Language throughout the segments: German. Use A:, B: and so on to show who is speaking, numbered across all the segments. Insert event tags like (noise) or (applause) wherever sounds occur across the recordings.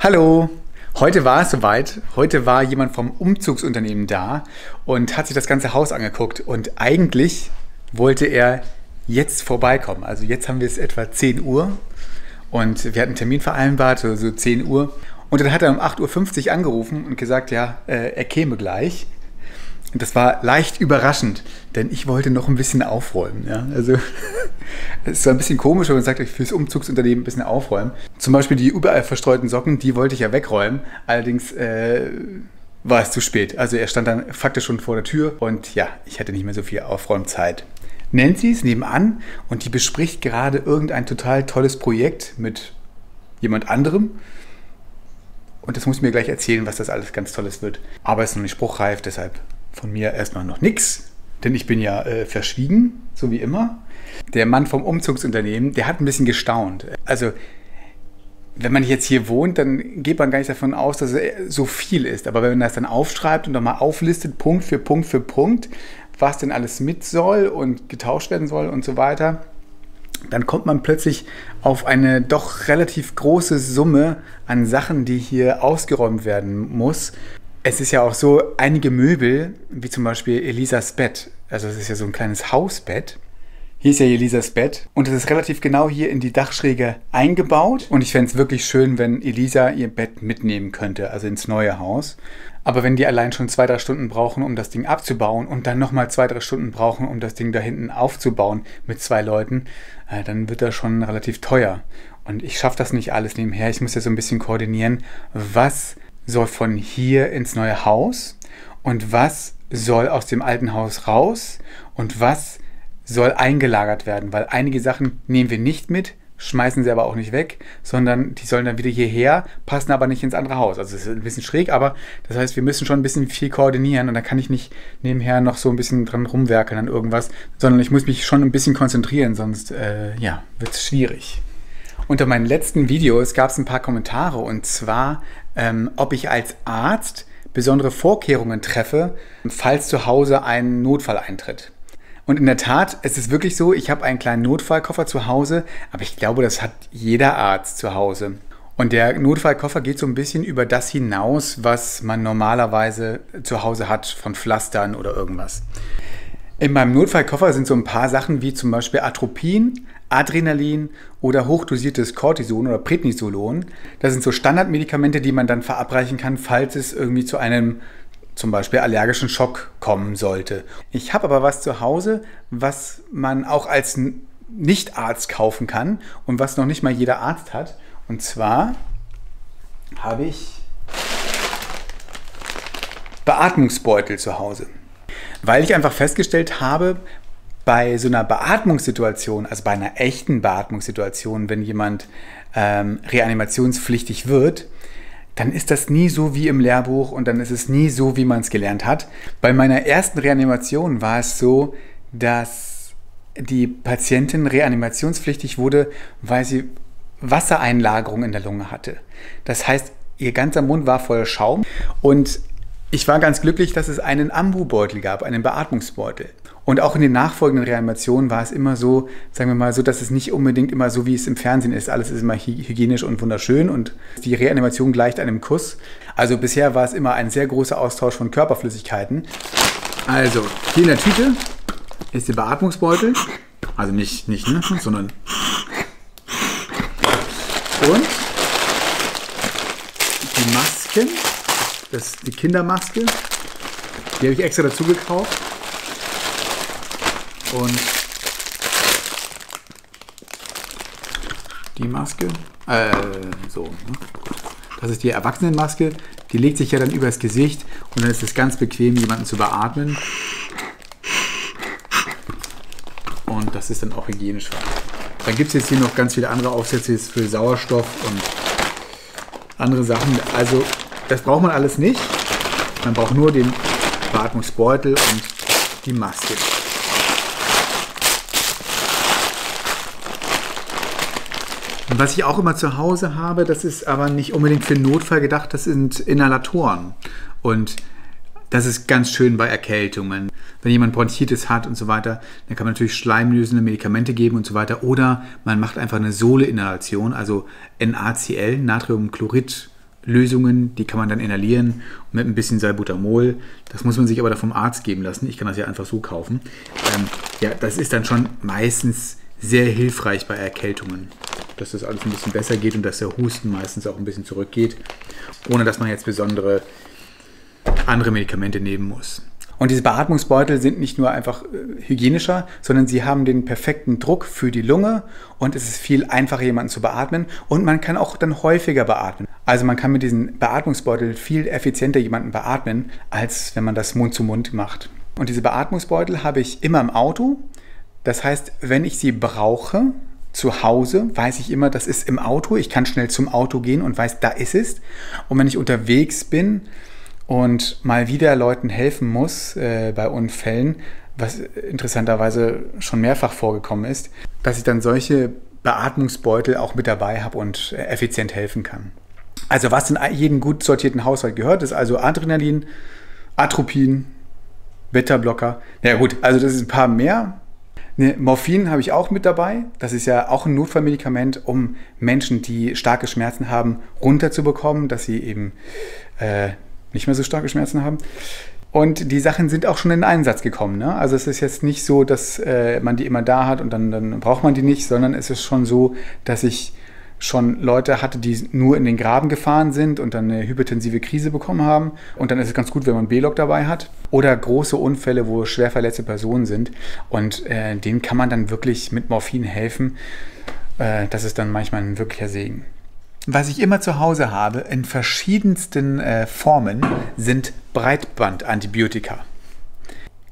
A: Hallo, heute war es soweit. Heute war jemand vom Umzugsunternehmen da und hat sich das ganze Haus angeguckt. Und eigentlich wollte er jetzt vorbeikommen. Also jetzt haben wir es etwa 10 Uhr und wir hatten einen Termin vereinbart, so, so 10 Uhr. Und dann hat er um 8.50 Uhr angerufen und gesagt, ja, äh, er käme gleich. Und das war leicht überraschend, denn ich wollte noch ein bisschen aufräumen. Ja? Also (laughs) es zwar ein bisschen komisch, wenn man sagt, ich fürs Umzugsunternehmen ein bisschen aufräumen. Zum Beispiel die überall verstreuten Socken, die wollte ich ja wegräumen. Allerdings äh, war es zu spät. Also er stand dann faktisch schon vor der Tür und ja, ich hatte nicht mehr so viel Aufräumzeit. Nancy ist nebenan und die bespricht gerade irgendein total tolles Projekt mit jemand anderem. Und das muss mir gleich erzählen, was das alles ganz Tolles wird. Aber es ist noch nicht spruchreif, deshalb von mir erstmal noch nichts, denn ich bin ja äh, verschwiegen, so wie immer. Der Mann vom Umzugsunternehmen, der hat ein bisschen gestaunt. Also, wenn man jetzt hier wohnt, dann geht man gar nicht davon aus, dass es so viel ist. Aber wenn man das dann aufschreibt und nochmal auflistet, Punkt für Punkt für Punkt, was denn alles mit soll und getauscht werden soll und so weiter, dann kommt man plötzlich auf eine doch relativ große Summe an Sachen, die hier ausgeräumt werden muss. Es ist ja auch so, einige Möbel, wie zum Beispiel Elisas Bett, also es ist ja so ein kleines Hausbett. Hier ist ja Elisas Bett und es ist relativ genau hier in die Dachschräge eingebaut. Und ich fände es wirklich schön, wenn Elisa ihr Bett mitnehmen könnte, also ins neue Haus. Aber wenn die allein schon zwei, drei Stunden brauchen, um das Ding abzubauen und dann nochmal zwei, drei Stunden brauchen, um das Ding da hinten aufzubauen mit zwei Leuten, äh, dann wird das schon relativ teuer. Und ich schaffe das nicht alles nebenher. Ich muss ja so ein bisschen koordinieren, was soll von hier ins neue Haus und was soll aus dem alten Haus raus und was soll eingelagert werden, weil einige Sachen nehmen wir nicht mit, schmeißen sie aber auch nicht weg, sondern die sollen dann wieder hierher, passen aber nicht ins andere Haus. Also es ist ein bisschen schräg, aber das heißt, wir müssen schon ein bisschen viel koordinieren und da kann ich nicht nebenher noch so ein bisschen dran rumwerkeln an irgendwas, sondern ich muss mich schon ein bisschen konzentrieren, sonst äh, ja, wird es schwierig. Unter meinen letzten Videos gab es ein paar Kommentare und zwar, ähm, ob ich als Arzt besondere Vorkehrungen treffe, falls zu Hause ein Notfall eintritt. Und in der Tat, es ist wirklich so, ich habe einen kleinen Notfallkoffer zu Hause, aber ich glaube, das hat jeder Arzt zu Hause. Und der Notfallkoffer geht so ein bisschen über das hinaus, was man normalerweise zu Hause hat von Pflastern oder irgendwas. In meinem Notfallkoffer sind so ein paar Sachen wie zum Beispiel Atropin, Adrenalin oder hochdosiertes Cortison oder Prednisolon. Das sind so Standardmedikamente, die man dann verabreichen kann, falls es irgendwie zu einem zum Beispiel allergischen Schock kommen sollte. Ich habe aber was zu Hause, was man auch als Nichtarzt kaufen kann und was noch nicht mal jeder Arzt hat. Und zwar habe ich Beatmungsbeutel zu Hause. Weil ich einfach festgestellt habe, bei so einer Beatmungssituation, also bei einer echten Beatmungssituation, wenn jemand ähm, reanimationspflichtig wird, dann ist das nie so wie im Lehrbuch und dann ist es nie so, wie man es gelernt hat. Bei meiner ersten Reanimation war es so, dass die Patientin reanimationspflichtig wurde, weil sie Wassereinlagerung in der Lunge hatte. Das heißt, ihr ganzer Mund war voller Schaum und ich war ganz glücklich, dass es einen Ambu-Beutel gab, einen Beatmungsbeutel. Und auch in den nachfolgenden Reanimationen war es immer so, sagen wir mal so, dass es nicht unbedingt immer so, wie es im Fernsehen ist. Alles ist immer hygienisch und wunderschön und die Reanimation gleicht einem Kuss. Also bisher war es immer ein sehr großer Austausch von Körperflüssigkeiten. Also, hier in der Tüte ist der Beatmungsbeutel. Also nicht, nicht, ne, sondern. Und die Masken das ist die Kindermaske. Die habe ich extra dazu gekauft. Und die Maske. Äh, so. Ne? Das ist die Erwachsenenmaske. Die legt sich ja dann übers Gesicht und dann ist es ganz bequem, jemanden zu beatmen. Und das ist dann auch hygienisch. Dann gibt es jetzt hier noch ganz viele andere Aufsätze für Sauerstoff und andere Sachen. Also das braucht man alles nicht. Man braucht nur den Beatmungsbeutel und die Maske. Und was ich auch immer zu Hause habe, das ist aber nicht unbedingt für Notfall gedacht, das sind Inhalatoren. Und das ist ganz schön bei Erkältungen. Wenn jemand Bronchitis hat und so weiter, dann kann man natürlich schleimlösende Medikamente geben und so weiter. Oder man macht einfach eine Sohle-Inhalation, also NaCl, Natriumchlorid Lösungen, die kann man dann inhalieren mit ein bisschen Salbutamol. Das muss man sich aber vom Arzt geben lassen. Ich kann das ja einfach so kaufen. Ähm, ja, das ist dann schon meistens sehr hilfreich bei Erkältungen, dass das alles ein bisschen besser geht und dass der Husten meistens auch ein bisschen zurückgeht, ohne dass man jetzt besondere andere Medikamente nehmen muss. Und diese Beatmungsbeutel sind nicht nur einfach äh, hygienischer, sondern sie haben den perfekten Druck für die Lunge und es ist viel einfacher, jemanden zu beatmen. Und man kann auch dann häufiger beatmen. Also man kann mit diesen Beatmungsbeuteln viel effizienter jemanden beatmen, als wenn man das Mund zu Mund macht. Und diese Beatmungsbeutel habe ich immer im Auto. Das heißt, wenn ich sie brauche, zu Hause weiß ich immer, das ist im Auto. Ich kann schnell zum Auto gehen und weiß, da ist es. Und wenn ich unterwegs bin, und mal wieder Leuten helfen muss äh, bei Unfällen, was interessanterweise schon mehrfach vorgekommen ist, dass ich dann solche Beatmungsbeutel auch mit dabei habe und äh, effizient helfen kann. Also was in jedem gut sortierten Haushalt gehört, ist also Adrenalin, Atropin, Beta-Blocker. Ja gut, also das ist ein paar mehr. Ne, Morphin habe ich auch mit dabei. Das ist ja auch ein Notfallmedikament, um Menschen, die starke Schmerzen haben, runterzubekommen, dass sie eben äh, nicht mehr so starke Schmerzen haben. Und die Sachen sind auch schon in Einsatz gekommen. Ne? Also es ist jetzt nicht so, dass äh, man die immer da hat und dann, dann braucht man die nicht, sondern es ist schon so, dass ich schon Leute hatte, die nur in den Graben gefahren sind und dann eine hypertensive Krise bekommen haben. Und dann ist es ganz gut, wenn man B-Log dabei hat. Oder große Unfälle, wo schwer verletzte Personen sind. Und äh, denen kann man dann wirklich mit Morphin helfen. Äh, das ist dann manchmal ein wirklicher Segen. Was ich immer zu Hause habe, in verschiedensten äh, Formen, sind Breitbandantibiotika.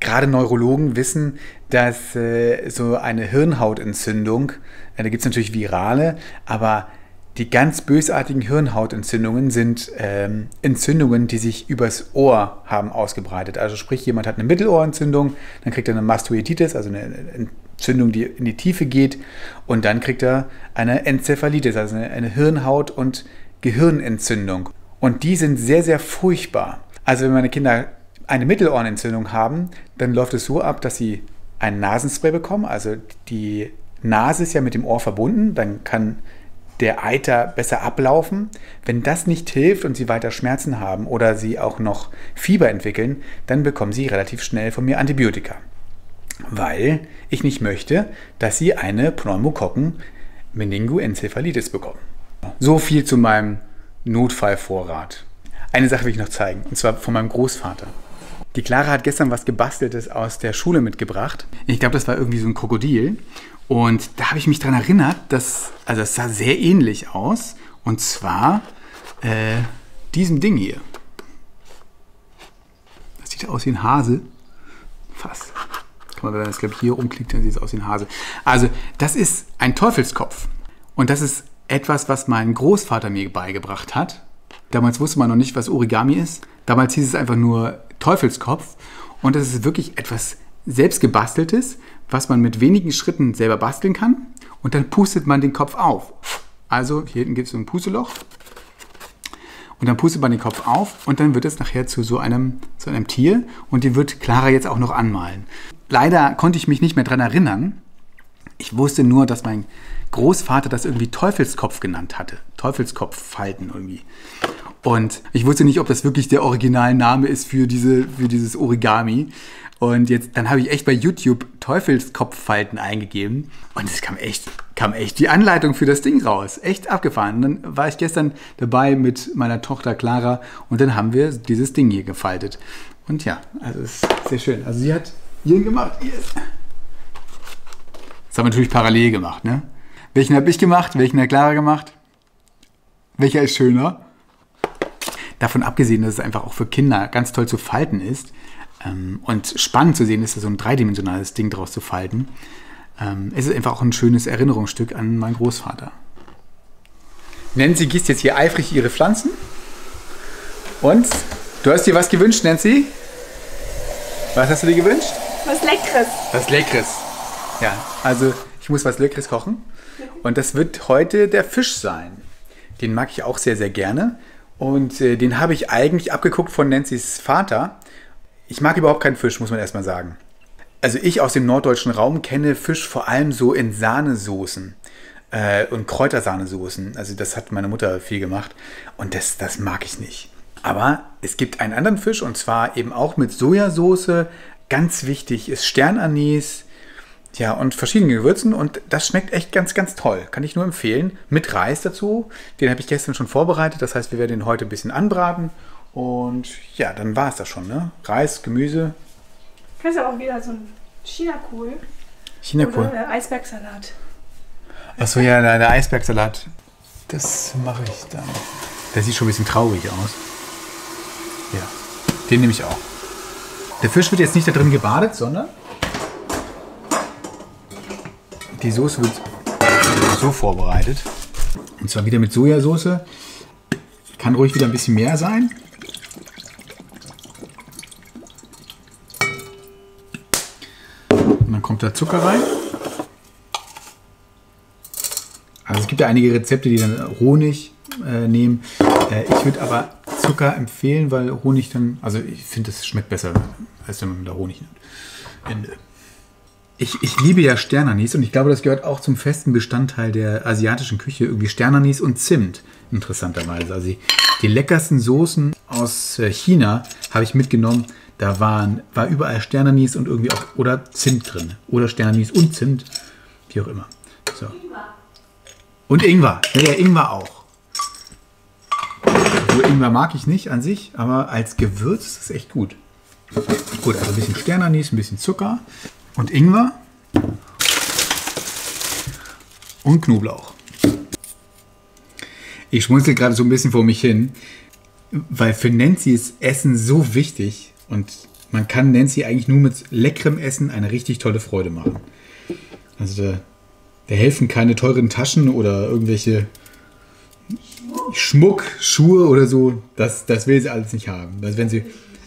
A: Gerade Neurologen wissen, dass äh, so eine Hirnhautentzündung, äh, da gibt es natürlich virale, aber die ganz bösartigen Hirnhautentzündungen sind ähm, Entzündungen, die sich übers Ohr haben ausgebreitet. Also sprich, jemand hat eine Mittelohrentzündung, dann kriegt er eine Mastoiditis, also eine Entzündung, die in die Tiefe geht, und dann kriegt er eine Enzephalitis, also eine, eine Hirnhaut- und Gehirnentzündung. Und die sind sehr, sehr furchtbar. Also wenn meine Kinder eine Mittelohrenentzündung haben, dann läuft es so ab, dass sie ein Nasenspray bekommen. Also die Nase ist ja mit dem Ohr verbunden, dann kann der Eiter besser ablaufen. Wenn das nicht hilft und sie weiter Schmerzen haben oder sie auch noch Fieber entwickeln, dann bekommen sie relativ schnell von mir Antibiotika. Weil ich nicht möchte, dass sie eine Pneumokokken-Meningoenzephalitis bekommen. So viel zu meinem Notfallvorrat. Eine Sache will ich noch zeigen, und zwar von meinem Großvater. Die Clara hat gestern was Gebasteltes aus der Schule mitgebracht. Ich glaube, das war irgendwie so ein Krokodil. Und da habe ich mich daran erinnert, dass, also es sah sehr ähnlich aus. Und zwar äh, diesem Ding hier. Das sieht aus wie ein Hase. Fast. Kann man, wenn man das, glaube ich, hier umklickt, dann sieht es aus wie ein Hase. Also, das ist ein Teufelskopf. Und das ist etwas, was mein Großvater mir beigebracht hat. Damals wusste man noch nicht, was Origami ist. Damals hieß es einfach nur Teufelskopf. Und das ist wirklich etwas selbstgebasteltes, was man mit wenigen Schritten selber basteln kann. Und dann pustet man den Kopf auf. Also hier hinten gibt es so ein Pusteloch. Und dann pustet man den Kopf auf und dann wird es nachher zu so einem, zu einem Tier und die wird Clara jetzt auch noch anmalen. Leider konnte ich mich nicht mehr daran erinnern. Ich wusste nur, dass mein Großvater das irgendwie Teufelskopf genannt hatte. Teufelskopffalten irgendwie. Und ich wusste nicht, ob das wirklich der Originalname ist für, diese, für dieses Origami. Und jetzt, dann habe ich echt bei YouTube Teufelskopffalten eingegeben und es kam echt, kam echt die Anleitung für das Ding raus. Echt abgefahren. Und dann war ich gestern dabei mit meiner Tochter Clara und dann haben wir dieses Ding hier gefaltet. Und ja, also es ist sehr schön. Also sie hat hier gemacht. Yes. Das haben wir natürlich parallel gemacht, ne? Welchen habe ich gemacht? Welchen hat Clara gemacht? Welcher ist schöner? Davon abgesehen, dass es einfach auch für Kinder ganz toll zu falten ist, ähm, und spannend zu sehen ist, so ein dreidimensionales Ding draus zu falten. Ähm, es ist einfach auch ein schönes Erinnerungsstück an meinen Großvater. Nancy gießt jetzt hier eifrig ihre Pflanzen. Und du hast dir was gewünscht, Nancy? Was hast du dir gewünscht?
B: Was Leckeres.
A: Was Leckeres. Ja, also ich muss was Leckeres kochen. Und das wird heute der Fisch sein. Den mag ich auch sehr, sehr gerne. Und äh, den habe ich eigentlich abgeguckt von Nancy's Vater. Ich mag überhaupt keinen Fisch, muss man erstmal sagen. Also ich aus dem norddeutschen Raum kenne Fisch vor allem so in Sahnesoßen. äh, und Kräutersahnesoßen. Also das hat meine Mutter viel gemacht und das, das mag ich nicht. Aber es gibt einen anderen Fisch und zwar eben auch mit Sojasauce. Ganz wichtig ist Sternanis. Ja, und verschiedene Gewürzen und das schmeckt echt ganz, ganz toll. Kann ich nur empfehlen. Mit Reis dazu. Den habe ich gestern schon vorbereitet. Das heißt, wir werden ihn heute ein bisschen anbraten. Und ja, dann war es das schon. Ne? Reis, Gemüse.
B: Kannst du auch wieder so ein China-Kohl.
A: China-Kohl.
B: Oder äh, Eisbergsalat.
A: Achso, ja, der, der Eisbergsalat. Das mache ich dann. Der sieht schon ein bisschen traurig aus. Ja, den nehme ich auch. Der Fisch wird jetzt nicht da drin gebadet, sondern die Soße wird so vorbereitet. Und zwar wieder mit Sojasauce. Kann ruhig wieder ein bisschen mehr sein. Und dann kommt da Zucker rein. Also es gibt ja einige Rezepte, die dann Honig äh, nehmen. Äh, ich würde aber Zucker empfehlen, weil Honig dann, also ich finde, es schmeckt besser, als wenn man da Honig nimmt. Ende. Ich, ich liebe ja Sternanis und ich glaube, das gehört auch zum festen Bestandteil der asiatischen Küche, irgendwie Sternanis und Zimt, interessanterweise. Also die, die leckersten Soßen aus äh, China habe ich mitgenommen. Da waren, war überall Sternanis und irgendwie auch, oder Zimt drin. Oder Sternanis und Zimt, wie auch immer. So. Und Ingwer. Ja, ja, Ingwer auch. Obwohl Ingwer mag ich nicht an sich, aber als Gewürz ist es echt gut. Gut, also ein bisschen Sternanis, ein bisschen Zucker und Ingwer und Knoblauch. Ich schmunzel gerade so ein bisschen vor mich hin, weil für Nancy ist Essen so wichtig und man kann Nancy eigentlich nur mit leckerem Essen eine richtig tolle Freude machen. Also da, da helfen keine teuren Taschen oder irgendwelche Schmuck, Schuhe oder so. Das, das will sie alles nicht haben. Also wenn sie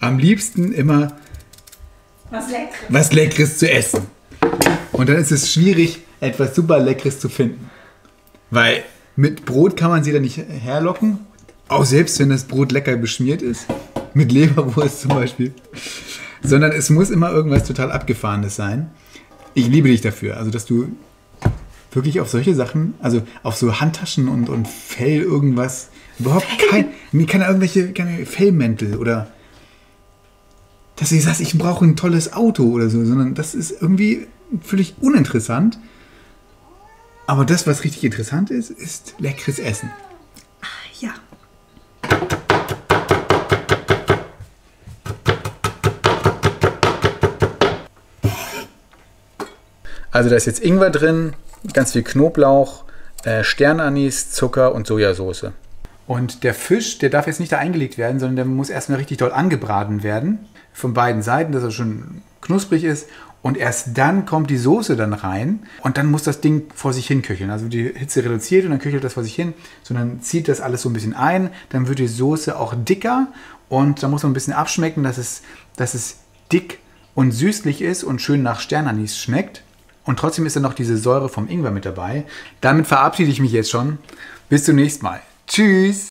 A: am liebsten immer
B: Was Leckeres.
A: was Leckeres zu essen. Und dann ist es schwierig, etwas super Leckeres zu finden. Weil mit Brot kann man sie dann nicht herlocken. Auch selbst wenn das Brot lecker beschmiert ist. Mit Leberwurst zum Beispiel. Sondern es muss immer irgendwas total Abgefahrenes sein. Ich liebe dich dafür. Also, dass du wirklich auf solche Sachen, also auf so Handtaschen und, und Fell irgendwas, überhaupt kein, mir keine irgendwelche keine Fellmäntel oder dass du sagst, ich brauche ein tolles Auto oder so, sondern das ist irgendwie völlig uninteressant. Aber das, was richtig interessant ist, ist leckeres Essen.
B: Ja.
A: Also da ist jetzt Ingwer drin, ganz viel Knoblauch, äh, Sternanis, Zucker und Sojasauce. Und der Fisch, der darf jetzt nicht da eingelegt werden, sondern der muss erstmal richtig doll angebraten werden. Von beiden Seiten, dass er schon knusprig ist. Und erst dann kommt die Soße dann rein und dann muss das Ding vor sich hin köcheln. Also die Hitze reduziert und dann köchelt das vor sich hin. Sondern zieht das alles so ein bisschen ein. Dann wird die Soße auch dicker und da muss man ein bisschen abschmecken, dass es, dass es dick und süßlich ist und schön nach Sternanis schmeckt. Und trotzdem ist dann noch diese Säure vom Ingwer mit dabei. Damit verabschiede ich mich jetzt schon. Bis zum nächsten Mal. Tschüss!